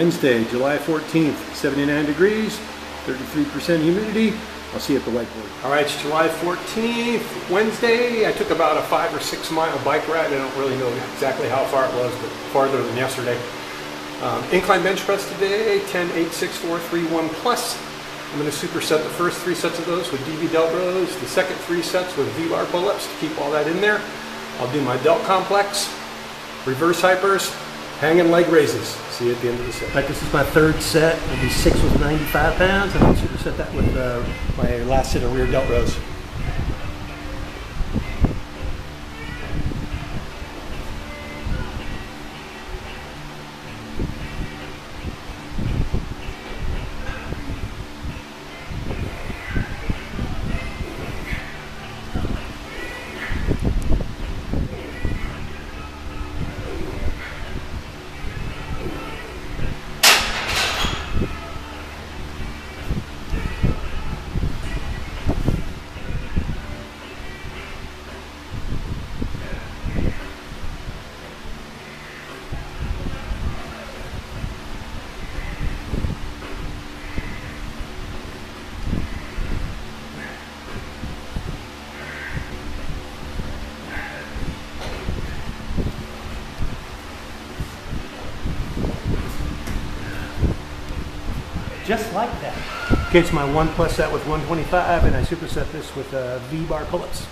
Wednesday, July 14th, 79 degrees, 33% humidity. I'll see you at the whiteboard. All right, it's July 14th, Wednesday. I took about a five or six mile bike ride. I don't really know exactly how far it was, but farther than yesterday. Um, incline bench press today, 10, 8, 6, 4, 3, 1 plus. I'm going to superset the first three sets of those with DB delt the second three sets with V-bar pull-ups to keep all that in there. I'll do my delt complex, reverse hypers, hanging leg raises. See you at the end of the set. Right, this is my third set. It'll be six with 95 pounds, and I'll superset that with uh, my last set of rear delt rows. Just like that. Okay, it's my one plus set with 125, and I superset this with uh, V-bar pull-ups.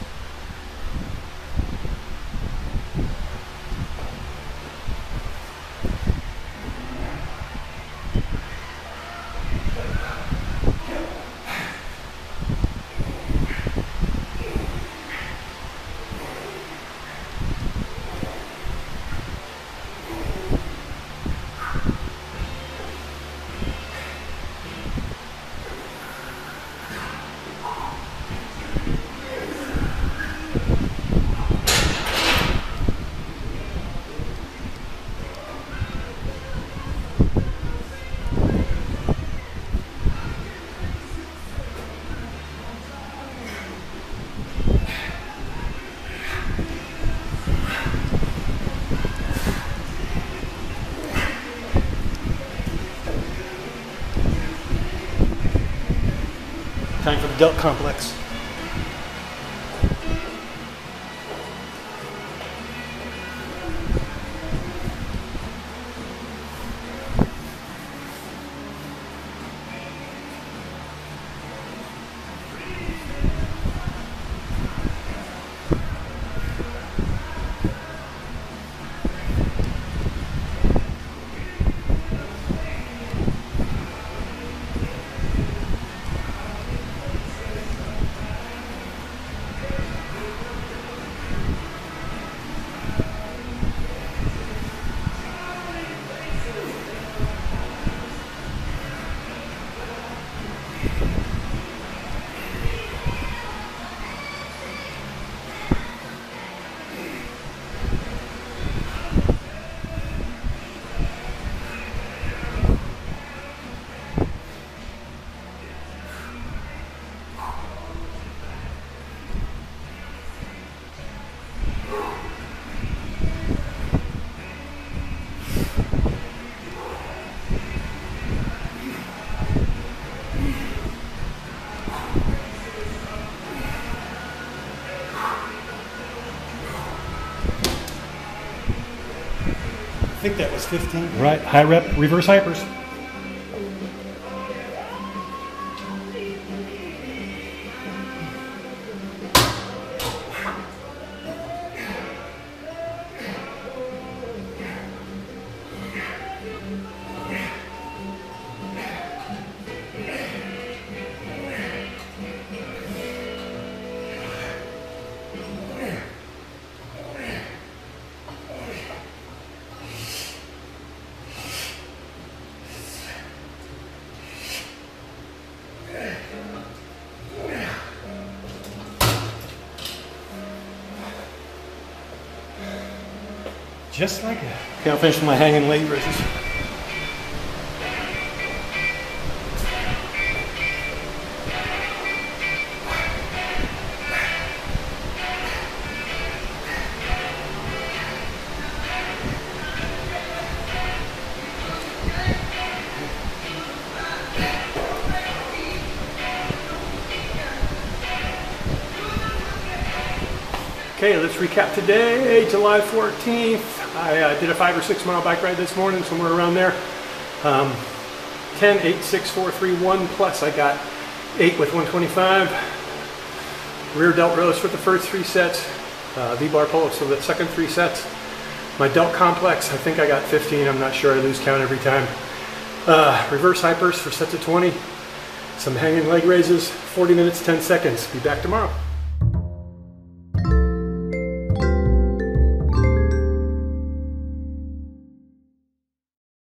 Time for the delt complex. Think that was 15. Right, high rep reverse hypers. Just like that. Okay, I'll finish my hanging leg raises. Okay, let's recap today, July 14th. I uh, did a five or six mile bike ride this morning, somewhere around there. Um, 10, 8, 6, 4, 3, 1, plus I got 8 with 125. Rear delt rows for the first three sets, uh, V-bar pull-ups for the second three sets. My delt complex, I think I got 15, I'm not sure, I lose count every time. Uh, reverse hypers for sets of 20. Some hanging leg raises, 40 minutes, 10 seconds. Be back tomorrow.